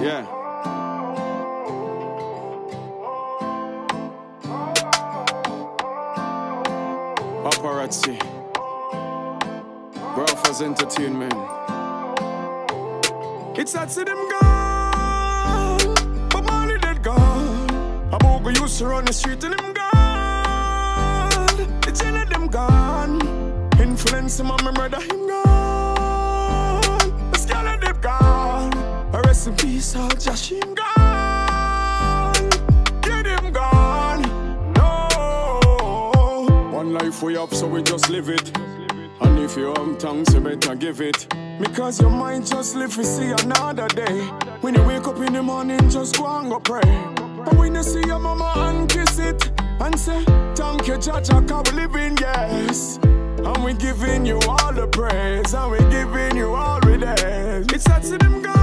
Yeah. Paparatzzi. Brafazz entertainment. It's that see them gone. But money dead gone. A bogle used to run the street and them gone. It's chain them gone. Influence him on me murder him gone. Peace, all Josh him gone. Get him gone. No. One life we have, so we just live it. And if you have tongues, you better give it. Because your mind just live to see another day. When you wake up in the morning, just go and go pray. But when you see your mama and kiss it and say, Thank you, Jaja, cause we living, yes. And we giving you all the praise, and we giving you all the days. It's that to them gone,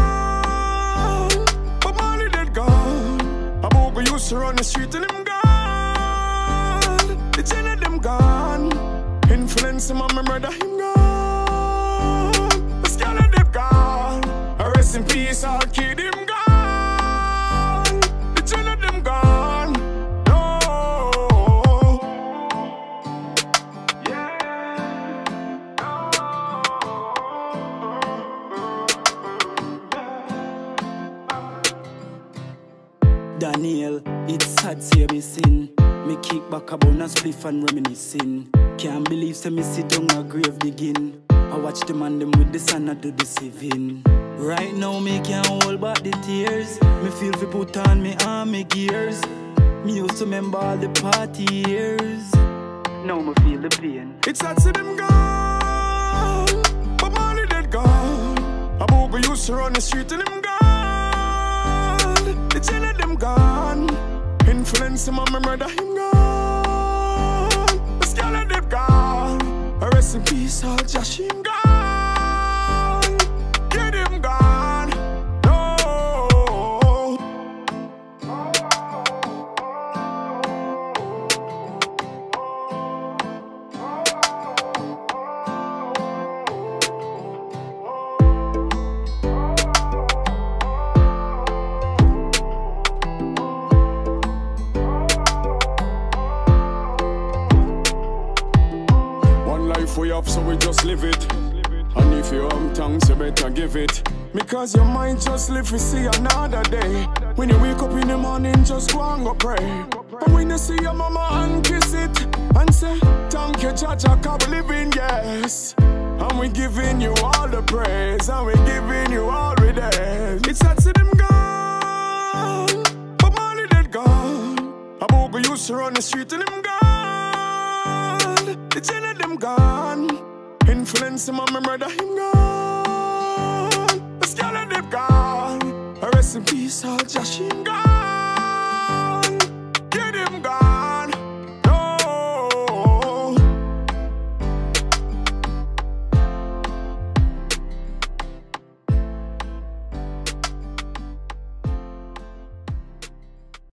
used to run the street and them gone. The jail of them gone. Influence him on my murder him gone. The scale of them gone. Rest in peace, all Daniel, it's sad say me sin. Me kick back a and spliff and reminiscing. Can't believe say me sit on a grave begin. I watch the man them with the sun and do the saving. Right now me can't hold back the tears. Me feel fi put on me army gears. Me used to remember all the party years. Now me feel the pain. It's sad to them gone. But Molly dead gone. A bogle used to run the street and them gone. The jail of them gone. Influence him on my murder him gone. The scale of them gone. Rest in peace, all Josh him gone. Life we have, so we just live it. And if you have tongues, you better give it. Because your mind just live to see another day. When you wake up in the morning, just go and go pray. But when you see your mama and kiss it and say, Thank you, Jaja, cause we living, yes. And we giving you all the praise, and we giving you all the days. It's sad to them gone, but money dead gone. A bogle used to run the street and them gone. The jail of them gone. Influence him on my murder him gone. The scale of them gone. Rest in peace, all Josh him